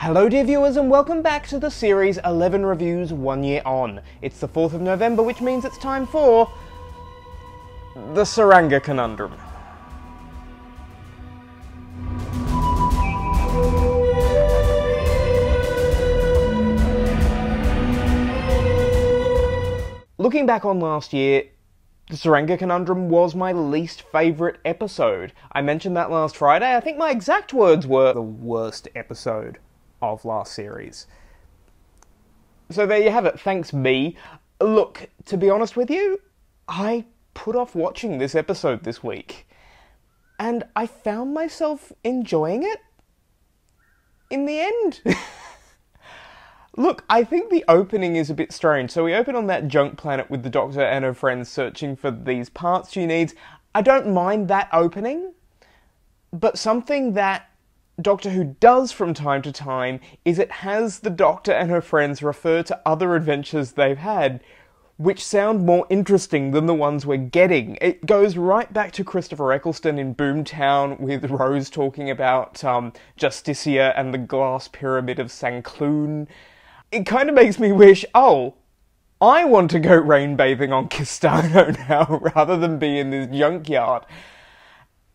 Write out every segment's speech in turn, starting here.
Hello, dear viewers, and welcome back to the series 11 Reviews One Year On. It's the 4th of November, which means it's time for. the Tsuranga Conundrum. Looking back on last year, the Tsuranga Conundrum was my least favourite episode. I mentioned that last Friday. I think my exact words were the worst episode of last series. So there you have it. Thanks, me. Look, to be honest with you, I put off watching this episode this week. And I found myself enjoying it in the end. Look, I think the opening is a bit strange. So we open on that junk planet with the Doctor and her friends searching for these parts she needs. I don't mind that opening, but something that Doctor Who does from time to time is it has the Doctor and her friends refer to other adventures they've had, which sound more interesting than the ones we're getting. It goes right back to Christopher Eccleston in Boomtown with Rose talking about um, Justicia and the glass pyramid of. Clune it kind of makes me wish, oh, I want to go rain bathing on Kistano now rather than be in this junkyard.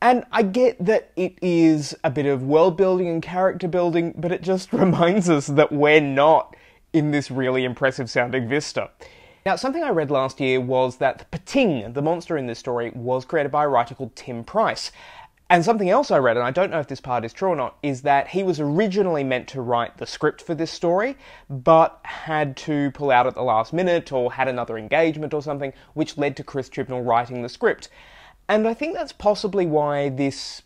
And I get that it is a bit of world building and character building, but it just reminds us that we're not in this really impressive sounding vista. Now, something I read last year was that the P'Ting, the monster in this story, was created by a writer called Tim Price. And something else I read, and I don't know if this part is true or not, is that he was originally meant to write the script for this story, but had to pull out at the last minute or had another engagement or something, which led to Chris Chibnall writing the script. And I think that's possibly why this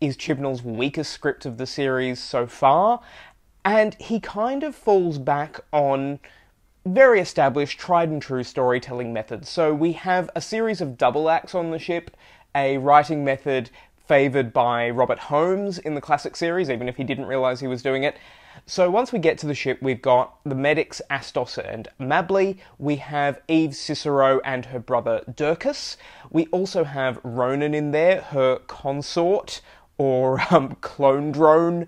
is Chibnall's weakest script of the series so far, and he kind of falls back on very established, tried and true storytelling methods. So we have a series of double acts on the ship, a writing method favoured by Robert Holmes in the classic series, even if he didn't realise he was doing it. So once we get to the ship, we've got the medics Astos and Mabli. We have Eve Cicero and her brother Durkas. We also have Ronan in there, her consort or um, clone drone,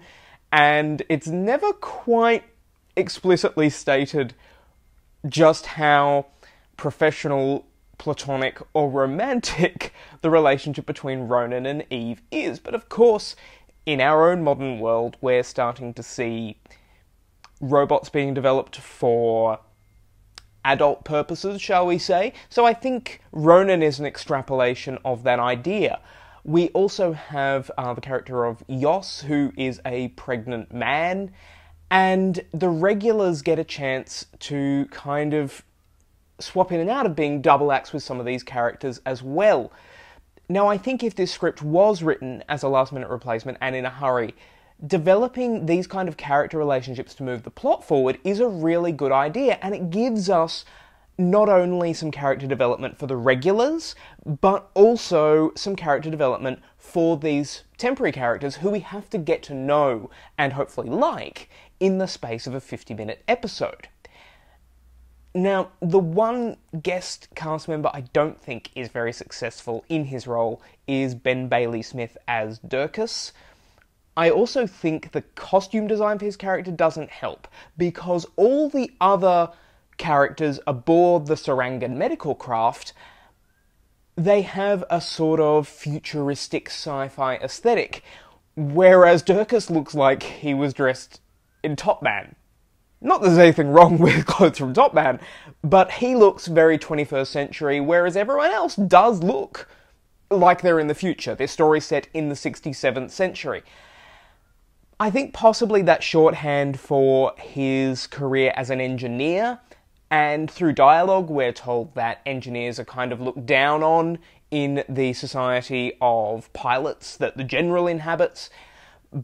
and it's never quite explicitly stated just how professional platonic or romantic the relationship between Ronan and Eve is. But of course, in our own modern world, we're starting to see robots being developed for adult purposes, shall we say. So I think Ronan is an extrapolation of that idea. We also have uh, the character of Yoss, who is a pregnant man, and the regulars get a chance to kind of swap in and out of being double acts with some of these characters as well. Now, I think if this script was written as a last minute replacement and in a hurry, developing these kind of character relationships to move the plot forward is a really good idea, and it gives us not only some character development for the regulars, but also some character development for these temporary characters who we have to get to know and hopefully like in the space of a 50 minute episode. Now, the one guest cast member I don't think is very successful in his role is Ben Bailey Smith as Durkas. I also think the costume design for his character doesn't help because all the other characters aboard the Tsurangan medical craft they have a sort of futuristic sci-fi aesthetic whereas Durkas looks like he was dressed in Top Man not that there's anything wrong with clothes from Top Man, but he looks very 21st century, whereas everyone else does look like they're in the future. Their story set in the 67th century. I think possibly that shorthand for his career as an engineer, and through dialogue, we're told that engineers are kind of looked down on in the society of pilots that the general inhabits,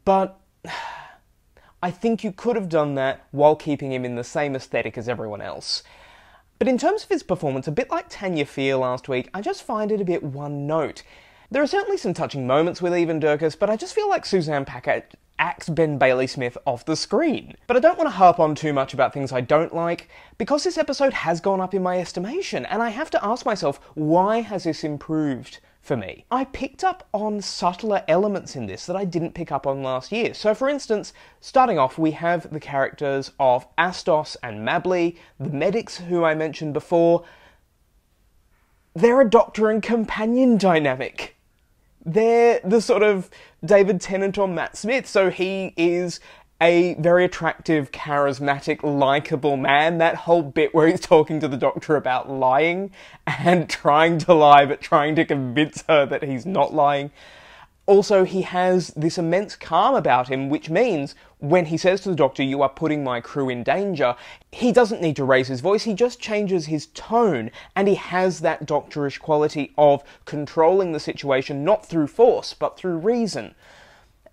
but I think you could have done that while keeping him in the same aesthetic as everyone else. But in terms of his performance, a bit like Tanya Fear last week, I just find it a bit one note. There are certainly some touching moments with Eve and Durkas, but I just feel like Suzanne Packer acts Ben Bailey Smith off the screen. But I don't want to harp on too much about things I don't like, because this episode has gone up in my estimation, and I have to ask myself, why has this improved for me. I picked up on subtler elements in this that I didn't pick up on last year. So, for instance, starting off, we have the characters of Astos and Mabli, the medics who I mentioned before. They're a doctor and companion dynamic. They're the sort of David Tennant or Matt Smith, so he is a very attractive, charismatic, likable man. That whole bit where he's talking to the doctor about lying and trying to lie, but trying to convince her that he's not lying. Also, he has this immense calm about him, which means when he says to the doctor, You are putting my crew in danger, he doesn't need to raise his voice, he just changes his tone, and he has that doctorish quality of controlling the situation not through force, but through reason.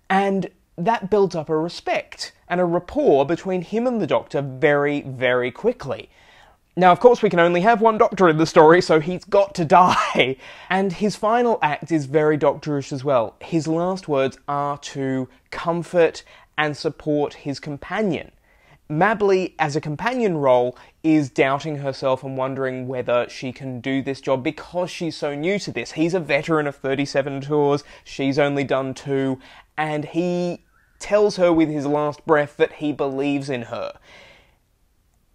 And that builds up a respect and a rapport between him and the Doctor very, very quickly. Now, of course, we can only have one Doctor in the story, so he's got to die. And his final act is very Doctorish as well. His last words are to comfort and support his companion. Mabli, as a companion role, is doubting herself and wondering whether she can do this job because she's so new to this. He's a veteran of 37 tours, she's only done two, and he tells her with his last breath that he believes in her.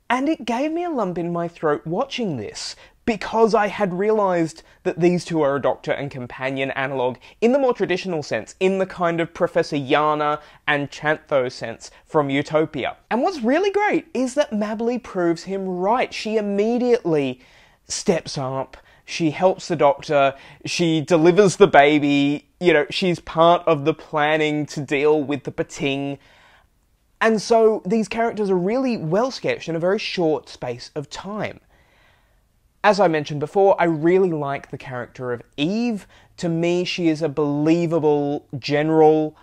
And it gave me a lump in my throat watching this because I had realised that these two are a doctor and companion analogue in the more traditional sense, in the kind of Professor Yana and Chantho sense from Utopia. And what's really great is that Mabli proves him right. She immediately steps up, she helps the doctor, she delivers the baby, you know, she's part of the planning to deal with the P'Ting. And so these characters are really well sketched in a very short space of time. As I mentioned before, I really like the character of Eve. To me, she is a believable general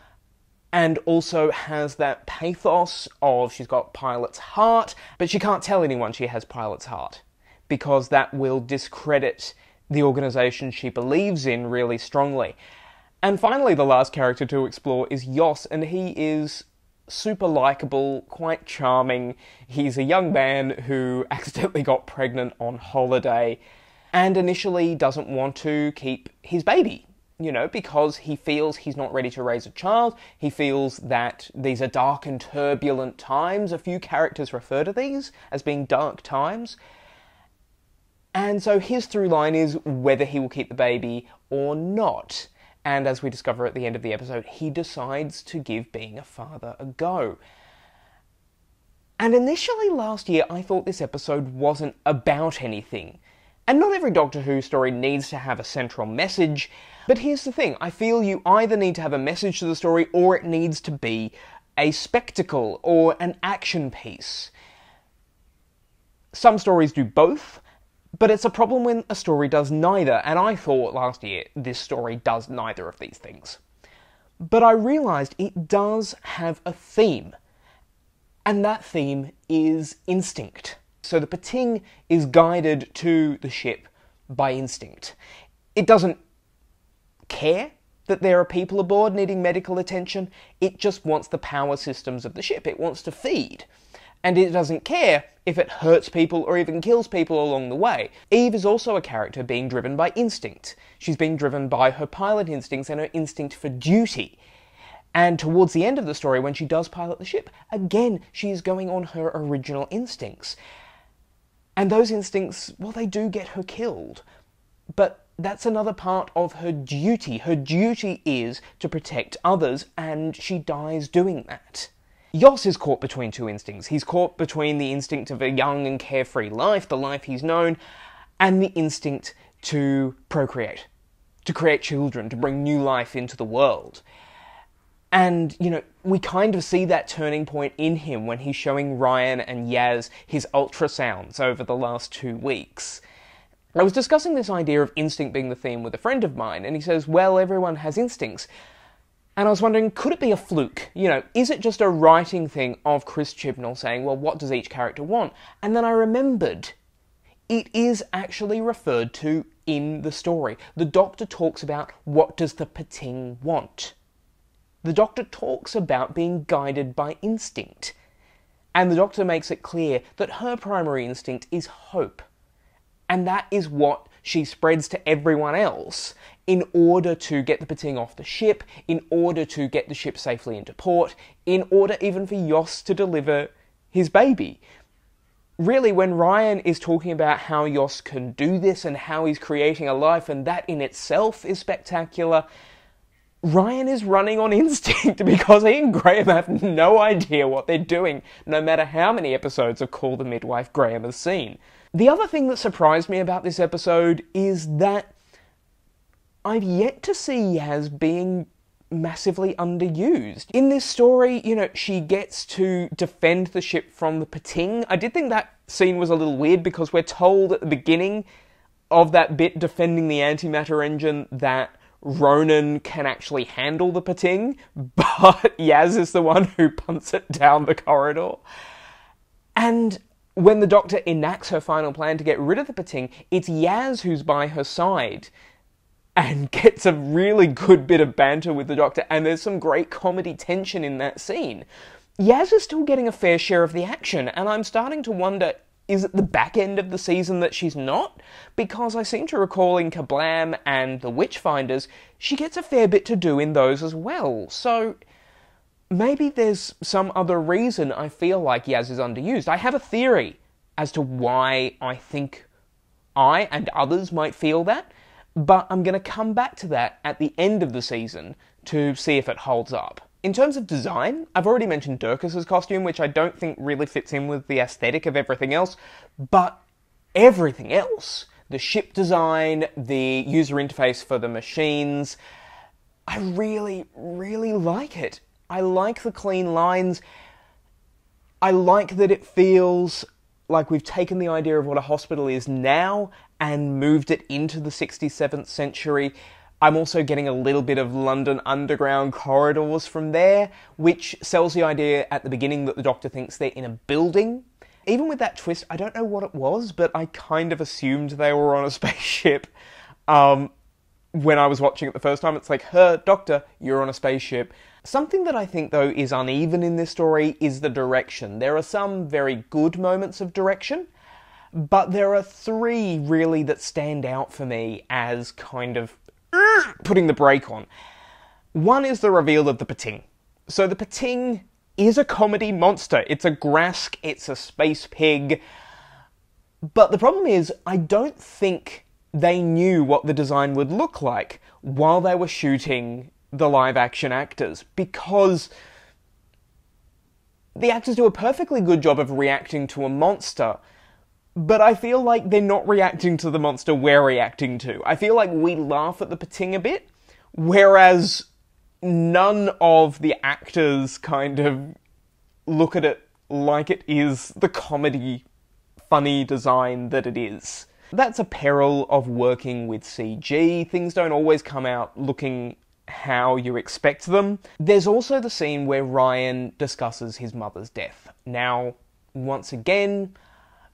and also has that pathos of she's got Pilot's heart, but she can't tell anyone she has Pilot's heart because that will discredit the organization she believes in really strongly. And finally, the last character to explore is Yoss, and he is super likable, quite charming. He's a young man who accidentally got pregnant on holiday and initially doesn't want to keep his baby, you know, because he feels he's not ready to raise a child. He feels that these are dark and turbulent times. A few characters refer to these as being dark times. And so his through line is whether he will keep the baby or not. And as we discover at the end of the episode, he decides to give being a father a go. And initially last year, I thought this episode wasn't about anything. And not every Doctor Who story needs to have a central message, but here's the thing I feel you either need to have a message to the story or it needs to be a spectacle or an action piece. Some stories do both, but it's a problem when a story does neither, and I thought last year this story does neither of these things. But I realised it does have a theme, and that theme is instinct. So the P'Ting is guided to the ship by instinct. It doesn't care that there are people aboard needing medical attention, it just wants the power systems of the ship, it wants to feed and it doesn't care if it hurts people or even kills people along the way. Eve is also a character being driven by instinct. She's being driven by her pilot instincts and her instinct for duty. And towards the end of the story, when she does pilot the ship, again, she is going on her original instincts. And those instincts, well, they do get her killed. But that's another part of her duty. Her duty is to protect others, and she dies doing that. Yoss is caught between two instincts. He's caught between the instinct of a young and carefree life, the life he's known, and the instinct to procreate, to create children, to bring new life into the world. And, you know, we kind of see that turning point in him when he's showing Ryan and Yaz his ultrasounds over the last two weeks. I was discussing this idea of instinct being the theme with a friend of mine, and he says, Well, everyone has instincts. And I was wondering, could it be a fluke? You know, is it just a writing thing of Chris Chibnall saying, well, what does each character want? And then I remembered it is actually referred to in the story. The Doctor talks about what does the P'Ting want. The Doctor talks about being guided by instinct. And the Doctor makes it clear that her primary instinct is hope. And that is what she spreads to everyone else in order to get the P'Ting off the ship, in order to get the ship safely into port, in order even for Yoss to deliver his baby. Really, when Ryan is talking about how Yoss can do this and how he's creating a life, and that in itself is spectacular, Ryan is running on instinct because he and Graham have no idea what they're doing, no matter how many episodes of Call the Midwife Graham has seen. The other thing that surprised me about this episode is that I've yet to see Yaz being massively underused. In this story, you know, she gets to defend the ship from the P'Ting. I did think that scene was a little weird because we're told at the beginning of that bit defending the antimatter engine that Ronan can actually handle the P'Ting, but Yaz is the one who punts it down the corridor. And when the Doctor enacts her final plan to get rid of the P'Ting, it's Yaz who's by her side and gets a really good bit of banter with the Doctor, and there's some great comedy tension in that scene. Yaz is still getting a fair share of the action, and I'm starting to wonder is it the back end of the season that she's not? Because I seem to recall in Kerblam and The Witchfinders, she gets a fair bit to do in those as well. So maybe there's some other reason I feel like Yaz is underused. I have a theory as to why I think I and others might feel that, but I'm going to come back to that at the end of the season to see if it holds up. In terms of design, I've already mentioned Durkas's costume, which I don't think really fits in with the aesthetic of everything else, but everything else the ship design, the user interface for the machines I really, really like it. I like the clean lines. I like that it feels like we've taken the idea of what a hospital is now and moved it into the 67th century. I'm also getting a little bit of London Underground corridors from there, which sells the idea at the beginning that the Doctor thinks they're in a building. Even with that twist, I don't know what it was, but I kind of assumed they were on a spaceship. Um, when I was watching it the first time, it's like, her, Doctor, you're on a spaceship. Something that I think, though, is uneven in this story is the direction. There are some very good moments of direction, but there are three really that stand out for me as kind of putting the brake on. One is the reveal of the P'Ting. So the P'Ting is a comedy monster. It's a Graske, it's a space pig. But the problem is, I don't think they knew what the design would look like while they were shooting the live action actors because the actors do a perfectly good job of reacting to a monster, but I feel like they're not reacting to the monster we're reacting to. I feel like we laugh at the P'Ting a bit, whereas none of the actors kind of look at it like it is the comedy, funny design that it is. That's a peril of working with CG. Things don't always come out looking how you expect them. There's also the scene where Ryan discusses his mother's death. Now, once again,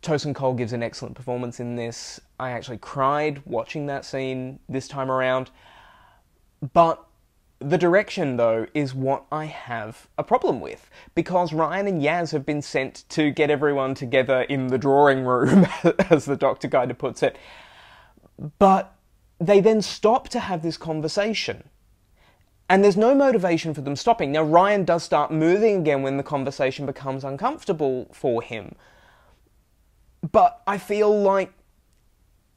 Tosin Cole gives an excellent performance in this. I actually cried watching that scene this time around. But the direction, though, is what I have a problem with. Because Ryan and Yaz have been sent to get everyone together in the drawing room, as the Doctor Guide puts it. But they then stop to have this conversation. And there's no motivation for them stopping. Now, Ryan does start moving again when the conversation becomes uncomfortable for him. But I feel like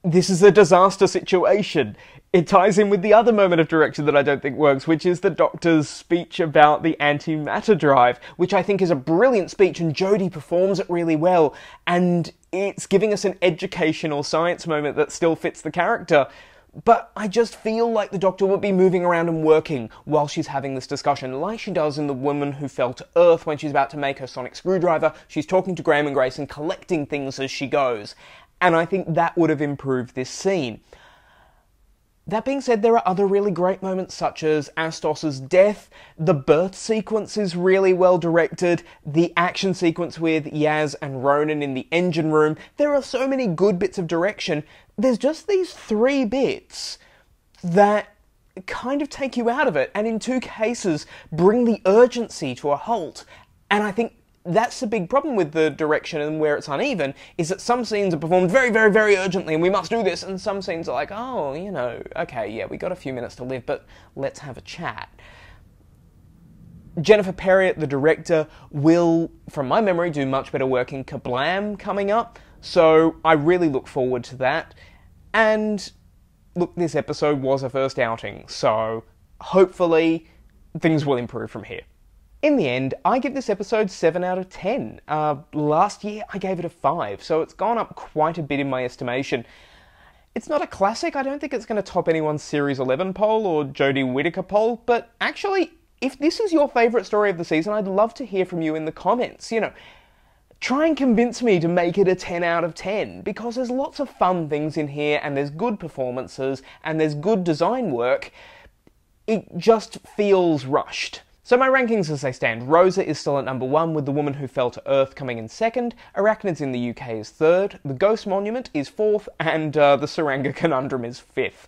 this is a disaster situation. It ties in with the other moment of direction that I don't think works, which is the Doctor's speech about the antimatter drive, which I think is a brilliant speech, and Jodie performs it really well. And it's giving us an educational science moment that still fits the character. But I just feel like the Doctor would be moving around and working while she's having this discussion, like she does in The Woman Who Fell to Earth when she's about to make her sonic screwdriver. She's talking to Graham and Grace and collecting things as she goes. And I think that would have improved this scene. That being said, there are other really great moments, such as Astos's death. The birth sequence is really well directed. The action sequence with Yaz and Ronan in the engine room. There are so many good bits of direction. There's just these three bits that kind of take you out of it, and in two cases, bring the urgency to a halt. And I think that's the big problem with the direction and where it's uneven is that some scenes are performed very, very, very urgently and we must do this, and some scenes are like, oh, you know, okay, yeah, we got a few minutes to live, but let's have a chat. Jennifer Perrott, the director, will, from my memory, do much better work in Kerblam coming up, so I really look forward to that. And look, this episode was a first outing, so hopefully things will improve from here. In the end, I give this episode 7 out of 10. Uh, last year, I gave it a 5, so it's gone up quite a bit in my estimation. It's not a classic, I don't think it's going to top anyone's Series 11 poll or Jodie Whittaker poll, but actually, if this is your favourite story of the season, I'd love to hear from you in the comments. You know, try and convince me to make it a 10 out of 10 because there's lots of fun things in here and there's good performances and there's good design work. It just feels rushed. So my rankings as they stand, Rosa is still at number one with The Woman Who Fell to Earth coming in second, Arachnids in the UK is third, The Ghost Monument is fourth, and uh, The Tsuranga Conundrum is fifth.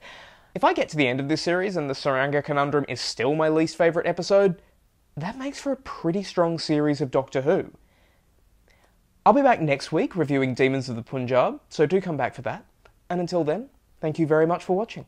If I get to the end of this series and The Tsuranga Conundrum is still my least favourite episode, that makes for a pretty strong series of Doctor Who. I'll be back next week reviewing Demons of the Punjab, so do come back for that. And until then, thank you very much for watching.